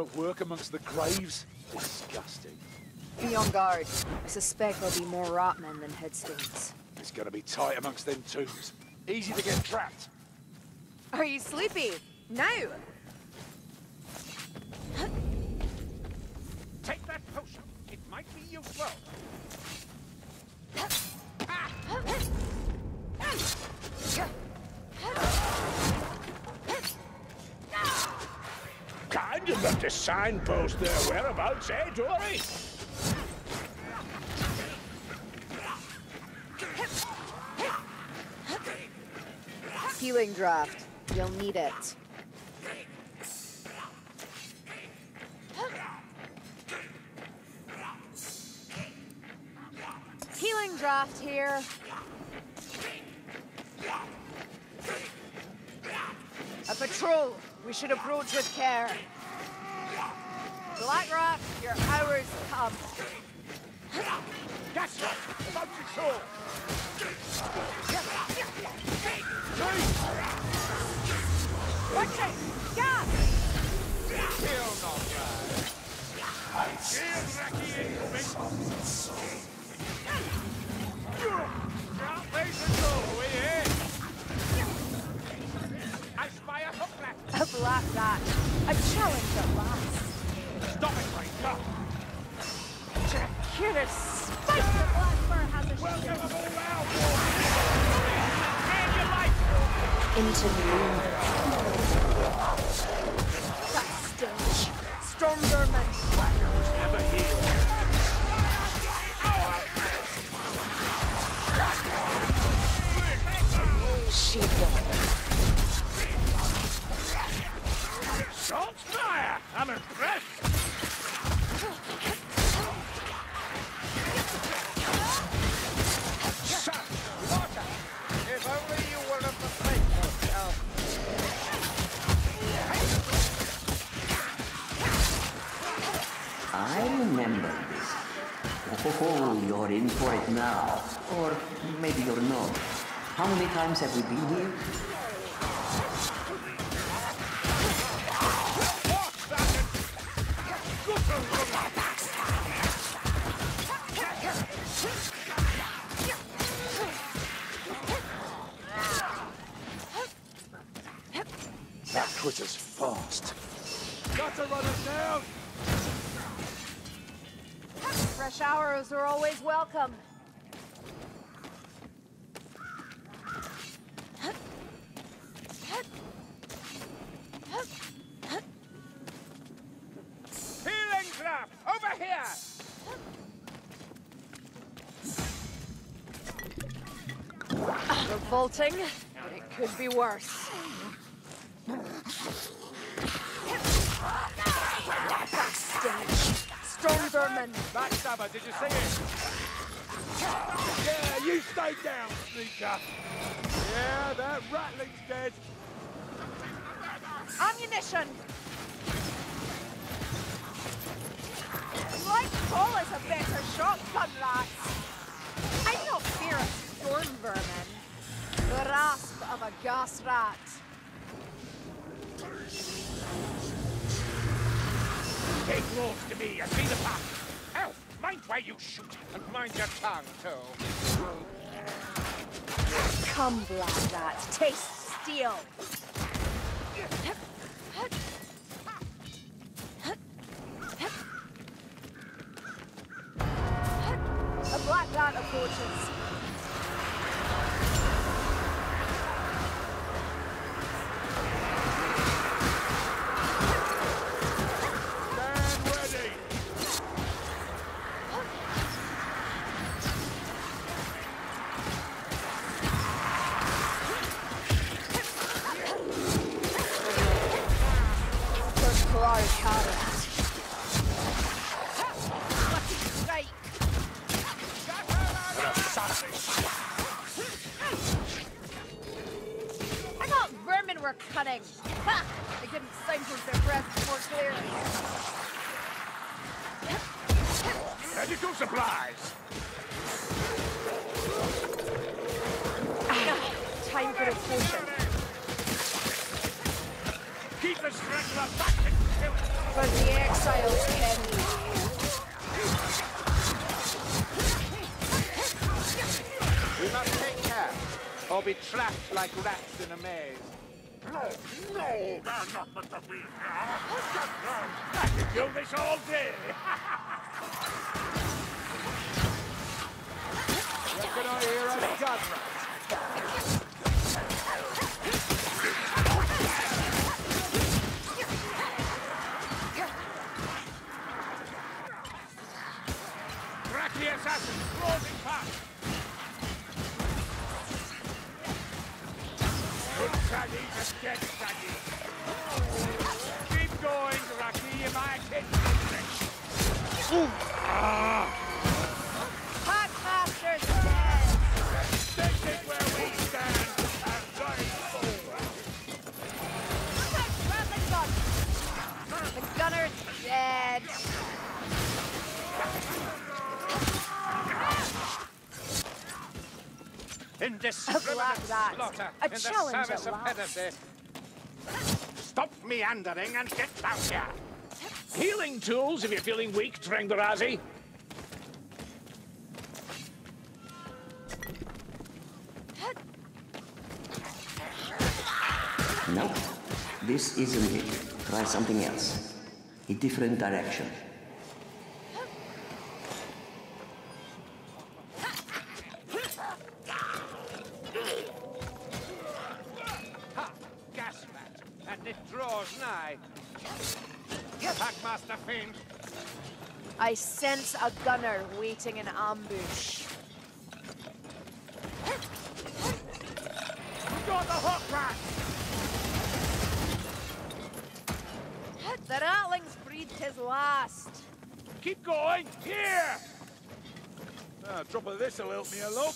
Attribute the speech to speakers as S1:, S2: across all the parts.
S1: at work amongst the graves? Disgusting.
S2: Be on guard. I suspect there'll be more ratmen than headstones.
S1: It's gonna be tight amongst them tombs. Easy to get trapped.
S2: Are you sleepy? No!
S3: Take that potion. It might be useful. A signpost there whereabouts, eh, Dory?
S2: Healing draft. You'll need it. Healing draft here. A patrol. We should approach with care. Blackrock, your hours come.
S3: That's right. About to show.
S2: Watch it! Gas!
S3: Still not right. Here's Racky Incubate. Drop base and we in. I spy a hooklet.
S2: A black rat. A challenge at last. Into the room.
S4: Oh, you're in for it now. Or maybe you're not. How many times have we been here?
S1: That quitter's fast.
S3: Got to run us down.
S2: Fresh arrows are always welcome.
S3: Healing trap. Over here.
S2: Revolting, but it could be worse.
S3: Backstabber, did you see it? Yeah, you stay down, sneaker. Yeah, that rattling's dead.
S2: Ammunition! Light call is a better shotgun, lads. I don't fear a storm vermin. The rasp of a gas rat.
S3: Take rolls to me and see the path. Elf, mind where you shoot, and mind your tongue, too.
S2: Come, black rat. Taste steel. A black.
S3: Stand
S2: They couldn't signpost their breath more clearly.
S3: Medical supplies.
S2: Time for a potion.
S3: Keep the straggler back and kill it.
S2: For the exiles can
S5: We must take care, or be trapped like rats in a maze.
S3: No, no, they're not meant to be here. I could do this all day.
S5: Reckon I hear a gun Indiscriminate slaughter
S2: A
S5: in the
S2: challenge
S5: service
S2: at
S5: of
S2: last.
S5: Stop meandering and get down here.
S3: Healing tools if you're feeling weak, Trengarazi.
S4: No, This isn't it. Try something else. A different direction.
S5: Nigh. Packmaster Finn.
S2: I sense a gunner waiting in ambush.
S3: Got the hook rat!
S2: The ratling's breathed his last.
S3: Keep going! Here!
S1: Ah, a drop of this'll help me along.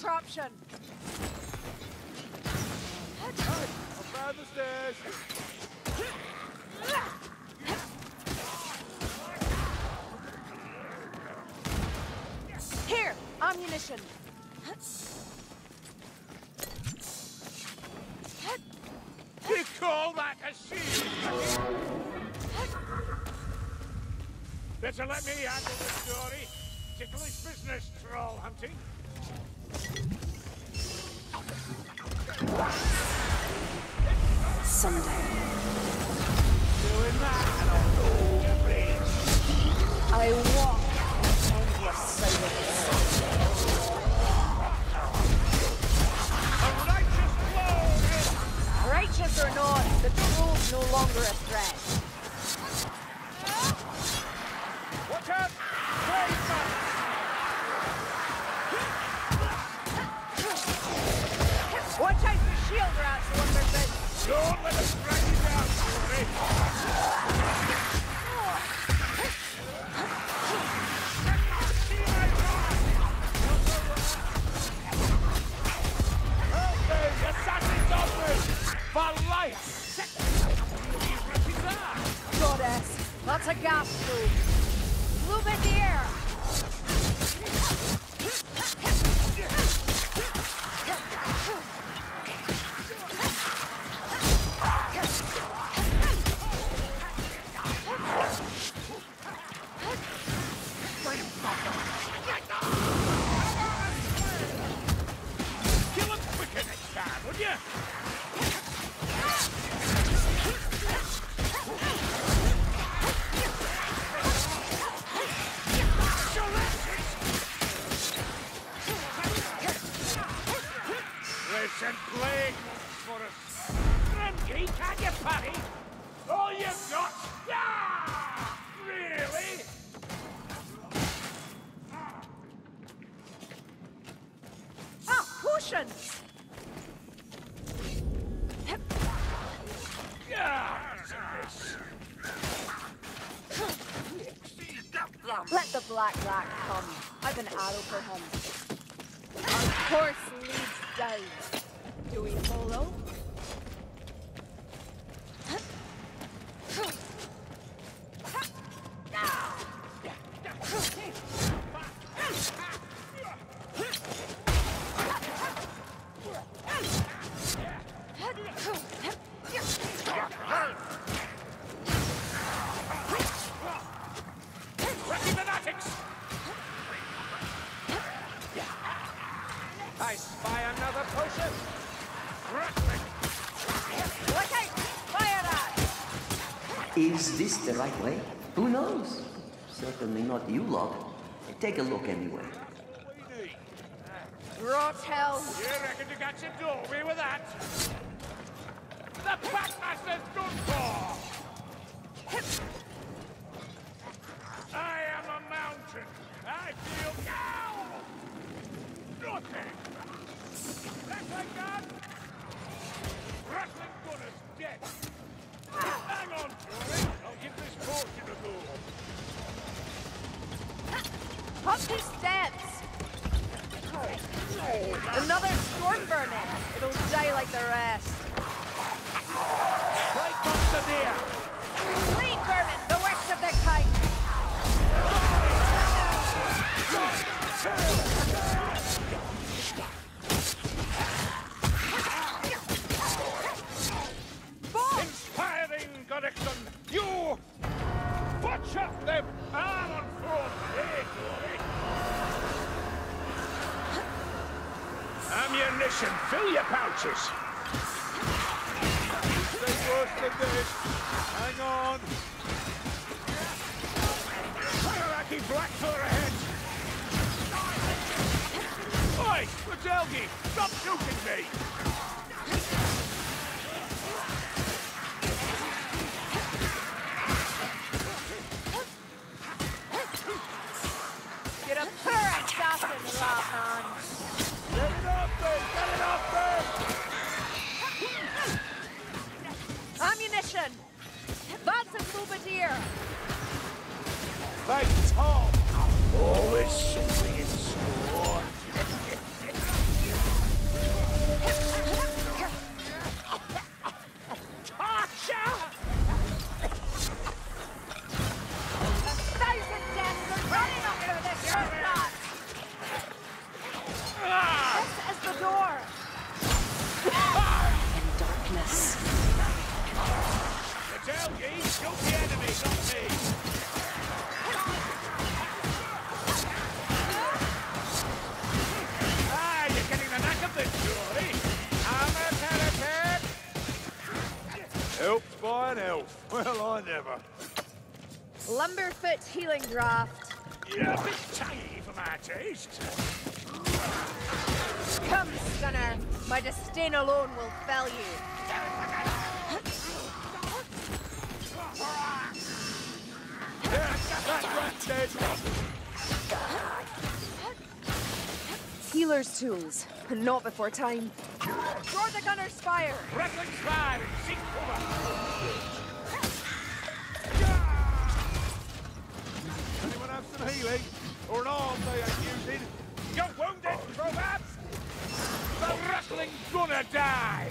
S2: Contraption! Here, ammunition.
S3: You call that a shield? Better let me handle the story. Ticklish business, troll hunting.
S2: Someday.
S3: Bridge.
S2: Walk on endless silence.
S3: Righteous
S2: or not, the troll's no longer a threat. Potions! Let the black rat come. I've an arrow for him. Our course leads down. Do we follow?
S4: Is this the right way? Who knows? Certainly not you lot. Take a look anyway.
S3: We need.
S2: Rot hell!
S3: You reckon you got your doorway with that? The Packmaster's done for! I am a mountain. I feel now. Nothing. Rattling gun. Rattling gun is dead. Hang on, Jory. I'll give this potion a go.
S2: Up these steps! Another storm vermin! It'll the rest.
S3: Right monster dear.
S2: Fleet vermin, the worst of their kind! Boom!
S3: Inspiring connection. You butcher them arm on front. Hey, Ammunition, fill your pouches. Stay worse than this. Hang on. Iraqi Blackfur ahead. Oi, Madelgi, stop shooting me.
S2: Bombardier!
S3: Like Tom. Always something Helped by an elf. Well, I never.
S2: Lumberfoot healing draft.
S3: You're a bit tangy for my taste.
S2: Come, Stunner. My disdain alone will fell you.
S3: Yeah, that rat's dead.
S2: Healer's tools. Not before time. Draw the gunner's fire.
S3: Rattling fire. Anyone have some healing? Or an arm they ain't using? You're wounded! The died!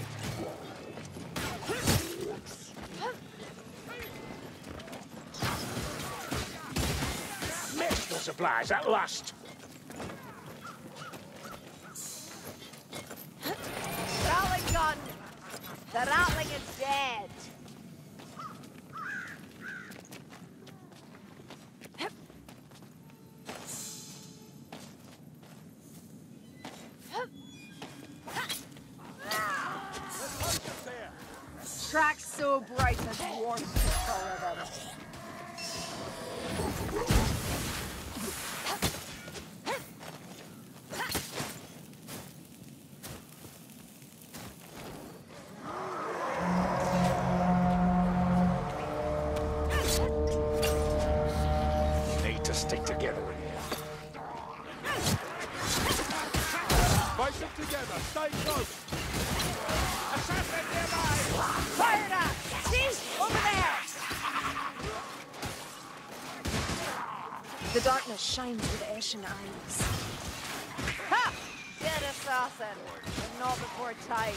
S3: Medical supplies at last!
S2: The rattling is dead. With ashen eyes. Ha! Dead assassin, but not before time.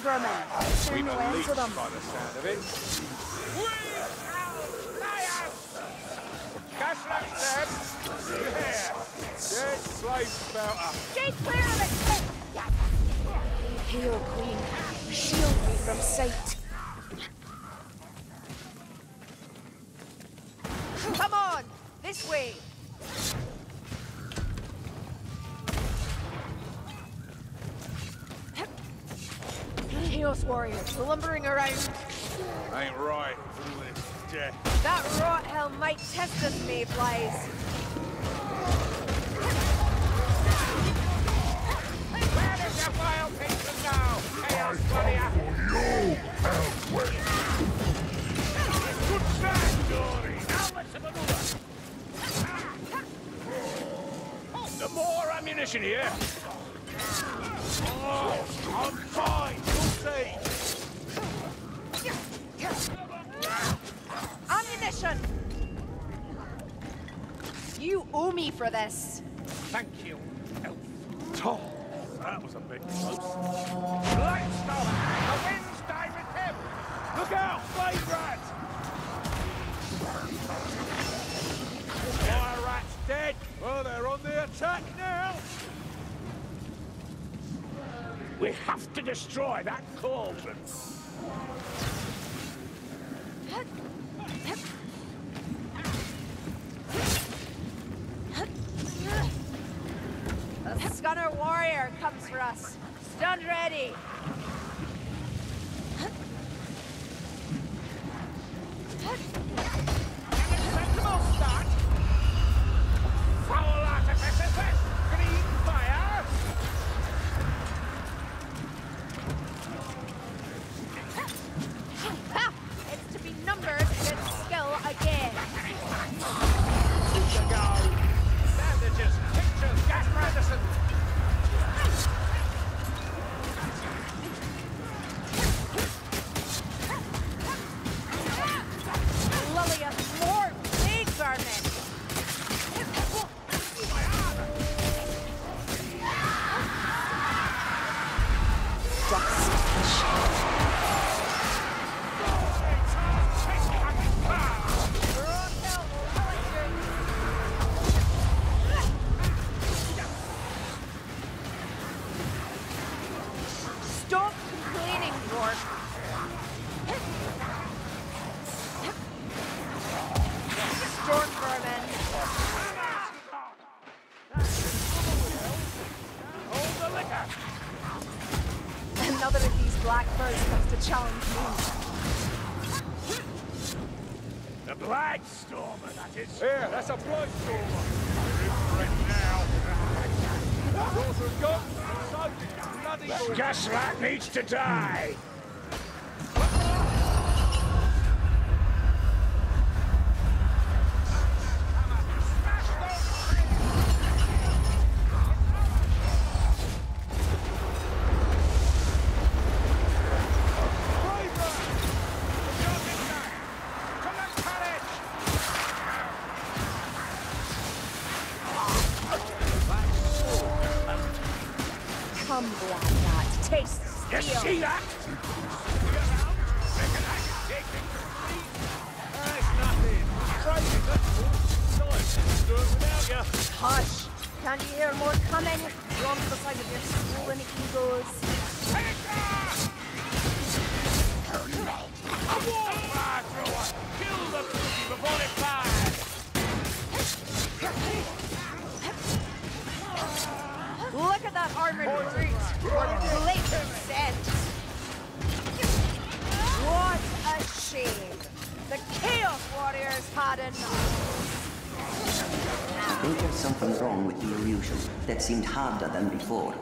S2: Storm vermin. Soon
S3: We've
S2: we'll
S3: a
S2: end
S3: leech
S2: to them.
S3: by the sound of it. Gaslight dead! Yeah! Dead slave spouter!
S2: Stay clear of it! Hail, Queen. Shield me from sight. Warriors lumbering around.
S3: Ain't right. All this death.
S2: That rot hell might test us, mayflies.
S3: Where is your vile patron now? Chaos Warrior! Good shot, Dory! Now let's have another! Some more ammunition here! Oh, I'm fine! You'll see!
S2: Ammunition! You owe me for this.
S3: Thank you, Elf. Tom, that was a bit close. Lightstone! The wind's with him! Look out, flame rat! Fire rat's dead! Well, they're on the attack now! We have to destroy that cauldron!
S2: Scunner comes for us. Stand ready.
S3: Gaslat needs to die.
S2: Hush! Can't you hear more coming? Run to the side of your swollen egos.
S3: A war fire thrower! Kill the booty before it flies!
S2: Look at that armored brute! Or blatant scent! What a shame! The Chaos Warriors had enough! Now,
S4: think there's something wrong with the illusion that seemed harder than before.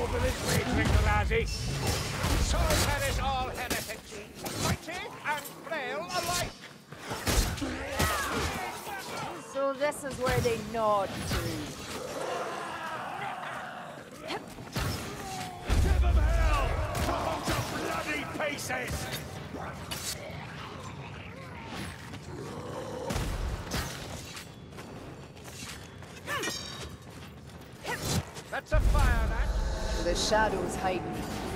S5: Over this way, Tringalazzi. So perish all heretics, mighty and frail alike.
S2: So this is where they nod to.
S5: Give 'em hell! Come on to bloody pieces!
S2: Shadows hiding. That